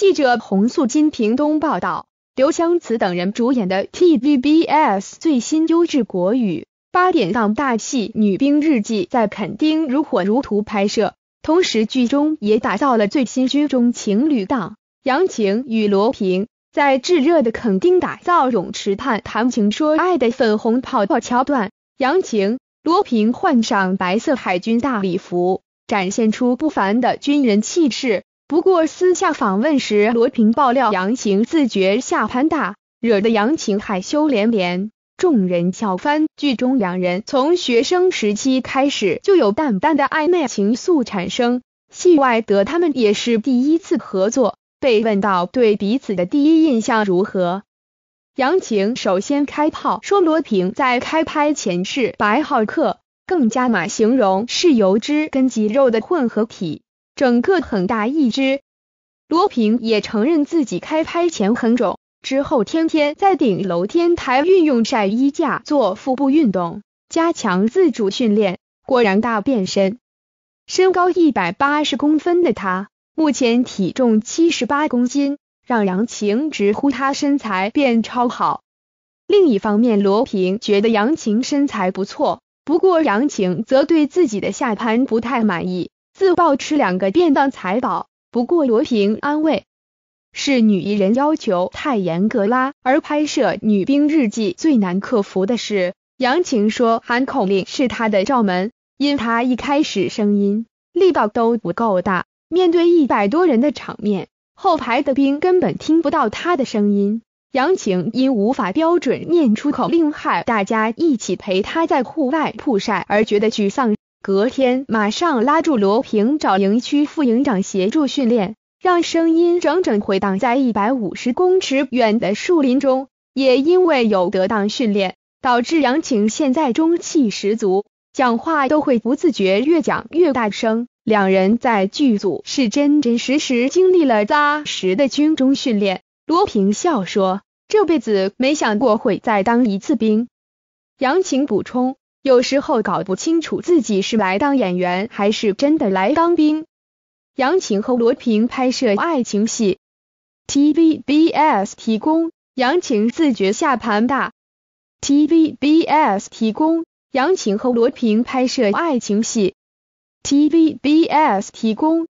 记者洪素金屏东报道，刘湘慈等人主演的 TVBS 最新优质国语八点档大戏《女兵日记》在垦丁如火如荼拍摄，同时剧中也打造了最新剧中情侣档杨晴与罗平在炙热的垦丁打造泳池畔谈情说爱的粉红泡泡桥段。杨晴、罗平换上白色海军大礼服，展现出不凡的军人气势。不过私下访问时，罗平爆料杨晴自觉下盘大，惹得杨晴害羞连连，众人笑翻。剧中两人从学生时期开始就有淡淡的暧昧情愫产生，戏外的他们也是第一次合作。被问到对彼此的第一印象如何？杨晴首先开炮说罗平在开拍前是白浩克，更加码形容是油脂跟肌肉的混合体，整个很大一只。罗平也承认自己开拍前很肿，之后天天在顶楼天台运用晒衣架做腹部运动，加强自主训练，果然大变身。身高一百八十公分的他，目前体重七十八公斤。让杨晴直呼他身材变超好。另一方面，罗平觉得杨晴身材不错，不过杨晴则对自己的下盘不太满意，自曝吃两个便当才饱。不过罗平安慰，是女艺人要求太严格啦。而拍摄《女兵日记》最难克服的是，杨晴说喊口令是她的罩门，因她一开始声音力道都不够大，面对一百多人的场面。后排的兵根本听不到她的声音，杨晴因无法标准念出口令，害大家一起陪她在户外曝晒而觉得沮丧。隔天马上拉住罗平找营区副营长协助训练，让声音整整回荡在一百五十公尺远的树林中。也因为有得当训练，导致杨晴现在中气十足，讲话都会不自觉越讲越大声。两人在剧组是真真实实经历了扎实的军中训练。罗平笑说：“这辈子没想过会再当一次兵。”杨晴补充：“有时候搞不清楚自己是来当演员还是真的来当兵。”杨晴和罗平拍摄爱情戏，TVBS 提供。杨晴自觉下盘大，TVBS 提供。杨晴和罗平拍摄爱情戏。TVBS 提供。